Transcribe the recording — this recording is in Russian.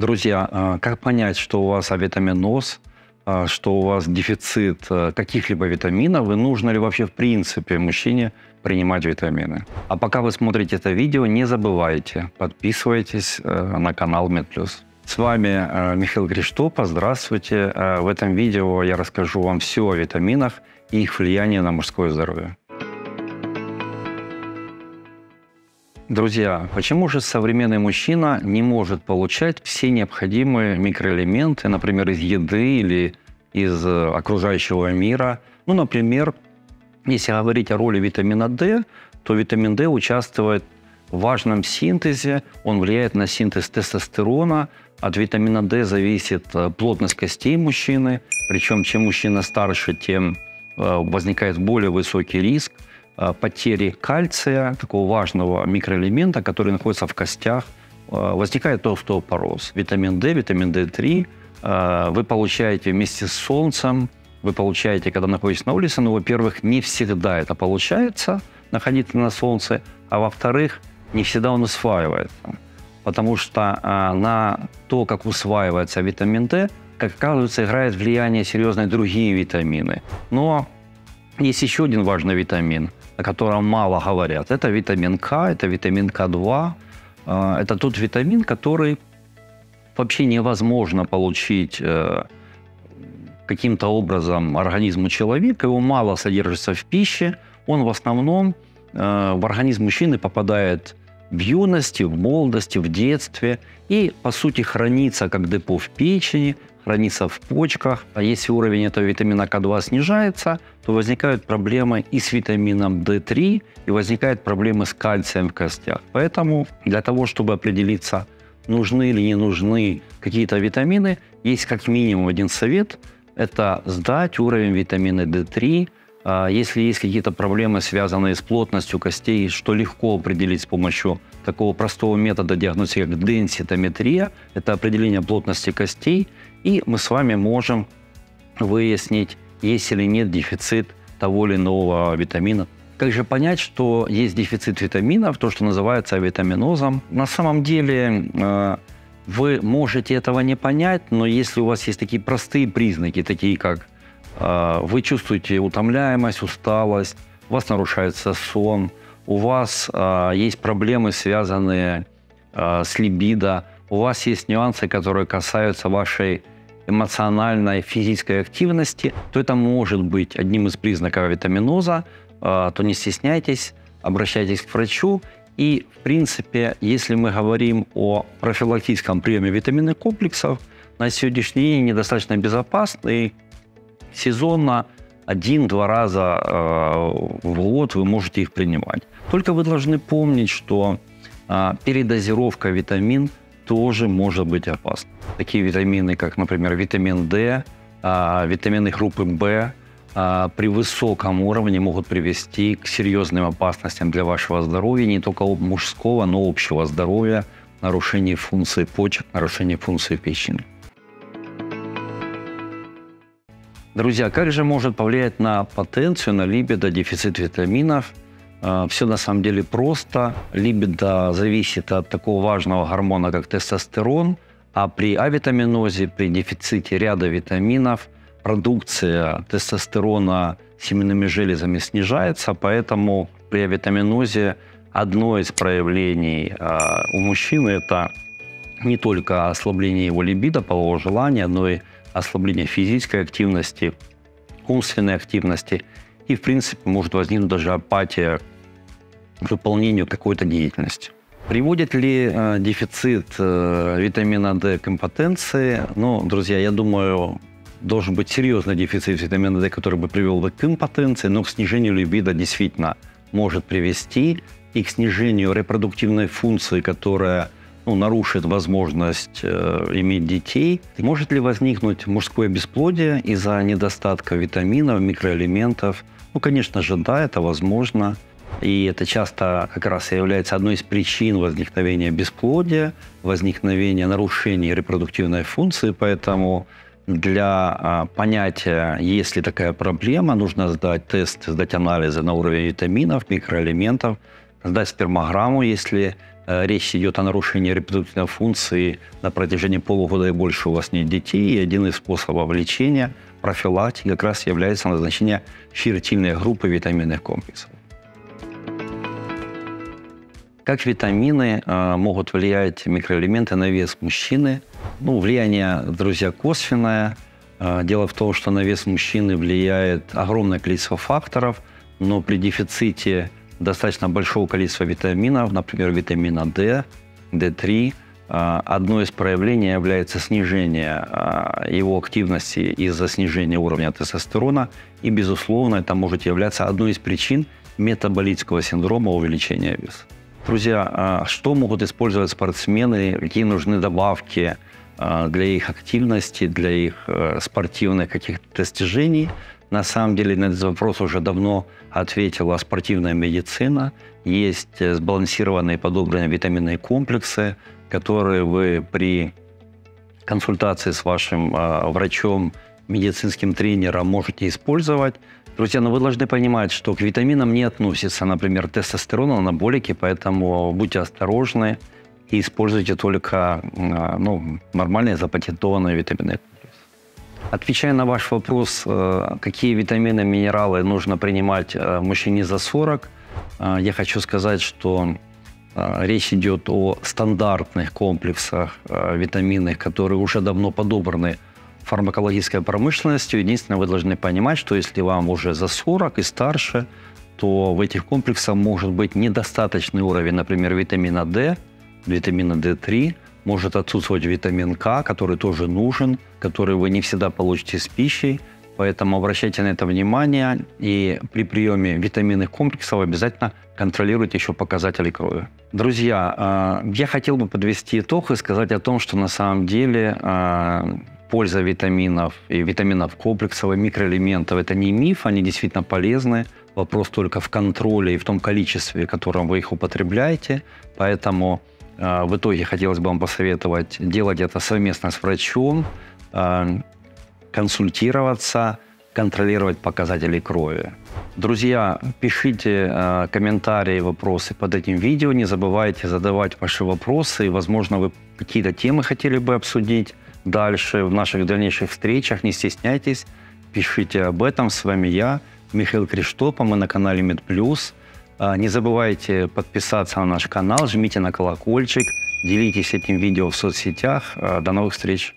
Друзья, а, как понять, что у вас авитаминоз, а, что у вас дефицит а, каких-либо витаминов, и нужно ли вообще в принципе мужчине принимать витамины? А пока вы смотрите это видео, не забывайте, подписывайтесь на канал MedPlus. С вами Михаил Гриштопа. Здравствуйте. В этом видео я расскажу вам все о витаминах и их влиянии на мужское здоровье. Друзья, почему же современный мужчина не может получать все необходимые микроэлементы, например, из еды или из э, окружающего мира? Ну, например, если говорить о роли витамина D, то витамин D участвует в важном синтезе, он влияет на синтез тестостерона, от витамина D зависит э, плотность костей мужчины, причем чем мужчина старше, тем э, возникает более высокий риск – потери кальция, такого важного микроэлемента, который находится в костях, э, возникает остеопороз. Витамин D, витамин D3 э, вы получаете вместе с солнцем, вы получаете, когда находитесь на улице, но, во-первых, не всегда это получается, находиться на солнце, а во-вторых, не всегда он усваивается. Потому что на то, как усваивается витамин D, как оказывается, играет влияние серьезные другие витамины. Но есть еще один важный витамин – о котором мало говорят. Это витамин К, это витамин К2. А, это тот витамин, который вообще невозможно получить э, каким-то образом организму человека. Его мало содержится в пище. Он в основном э, в организм мужчины попадает в юности, в молодости, в детстве и, по сути, хранится как депо в печени, хранится в почках. А если уровень этого витамина К2 снижается, то возникают проблемы и с витамином D3, и возникают проблемы с кальцием в костях. Поэтому для того, чтобы определиться, нужны или не нужны какие-то витамины, есть как минимум один совет – это сдать уровень витамина D3, а если есть какие-то проблемы, связанные с плотностью костей, что легко определить с помощью такого простого метода диагностики, как денситометрия, это определение плотности костей, и мы с вами можем выяснить, есть или нет дефицит того или иного витамина. Как же понять, что есть дефицит витаминов, то, что называется витаминозом? На самом деле э, вы можете этого не понять, но если у вас есть такие простые признаки, такие как э, вы чувствуете утомляемость, усталость, у вас нарушается сон, у вас э, есть проблемы, связанные с либидо, у вас есть нюансы, которые касаются вашей эмоциональной, физической активности, то это может быть одним из признаков витаминоза, а, то не стесняйтесь, обращайтесь к врачу. И, в принципе, если мы говорим о профилактическом приеме витаминных комплексов, на сегодняшний день они достаточно безопасны. Сезонно один-два раза э, в год вы можете их принимать. Только вы должны помнить, что э, передозировка витамин тоже может быть опасно. Такие витамины, как, например, витамин D, а, витамины группы В а, при высоком уровне могут привести к серьезным опасностям для вашего здоровья, не только мужского, но и общего здоровья, нарушение функции почек, нарушение функции печени. Друзья, как же может повлиять на потенцию, на либидо дефицит витаминов – а, Все на самом деле просто. Либидо зависит от такого важного гормона, как тестостерон, а при авитаминозе, при дефиците ряда витаминов, продукция тестостерона семенными железами снижается, поэтому при авитаминозе одно из проявлений а, у мужчины – это не только ослабление его либидо, полового желания, но и ослабление физической активности, умственной активности. И, в принципе, может возникнуть даже апатия выполнению какой-то деятельности. Приводит ли э, дефицит э, витамина D к импотенции? Ну, друзья, я думаю, должен быть серьезный дефицит витамина D, который бы привел бы к импотенции, но к снижению либидо действительно может привести и к снижению репродуктивной функции, которая ну, нарушит возможность э, иметь детей. Может ли возникнуть мужское бесплодие из-за недостатка витаминов, микроэлементов? Ну, конечно же, да, это возможно. И это часто как раз является одной из причин возникновения бесплодия, возникновения нарушений репродуктивной функции. Поэтому для а, понятия, есть ли такая проблема, нужно сдать тест, сдать анализы на уровень витаминов, микроэлементов, сдать спермограмму, если речь идет о нарушении репродуктивной функции на протяжении полугода и больше у вас нет детей, и один из способов лечения, профилактики как раз является назначение фертильной группы витаминных комплексов. Как витамины э, могут влиять микроэлементы на вес мужчины? Ну, влияние, друзья, косвенное. Э, дело в том, что на вес мужчины влияет огромное количество факторов, но при дефиците достаточно большого количества витаминов, например, витамина D, D3, э, одно из проявлений является снижение э, его активности из-за снижения уровня тестостерона. И, безусловно, это может являться одной из причин метаболического синдрома увеличения веса. Друзья, а что могут использовать спортсмены, какие нужны добавки а, для их активности, для их э, спортивных каких-то достижений? На самом деле на этот вопрос уже давно ответила спортивная медицина. Есть э, сбалансированные подобранные витаминные комплексы, которые вы при консультации с вашим а, врачом, медицинским тренером можете использовать. Друзья, но вы должны понимать, что к витаминам не относится, например, тестостерон, анаболики, поэтому будьте осторожны и используйте только а, ну, нормальные запатентованные витамины. Отвечая на ваш вопрос, э, какие витамины, минералы нужно принимать э, мужчине за 40, э, я хочу сказать, что речь идет о стандартных комплексах витаминных, которые уже давно подобраны фармакологической промышленностью. Единственное, вы должны понимать, что если вам уже за 40 и старше, то в этих комплексах может быть недостаточный уровень, например, витамина D, витамина D3, может отсутствовать витамин К, который тоже нужен, который вы не всегда получите с пищей. Поэтому обращайте на это внимание и при приеме витаминных комплексов обязательно контролируйте еще показатели крови. Друзья, а, я хотел бы подвести итог и сказать о том, что на самом деле а, польза витаминов и витаминов комплексов и микроэлементов – это не миф, они действительно полезны. Вопрос только в контроле и в том количестве, которым вы их употребляете. Поэтому в итоге хотелось бы вам посоветовать делать это совместно с врачом, э, консультироваться, контролировать показатели крови. Друзья, пишите э, комментарии, вопросы под этим видео. Не забывайте задавать ваши вопросы. И, возможно, вы какие-то темы хотели бы обсудить дальше в наших дальнейших встречах. Не стесняйтесь, пишите об этом. С вами я, Михаил Криштопа, мы на канале MedPlus. А, не забывайте подписаться на наш канал, жмите на колокольчик, делитесь этим видео в соцсетях. А, до новых встреч!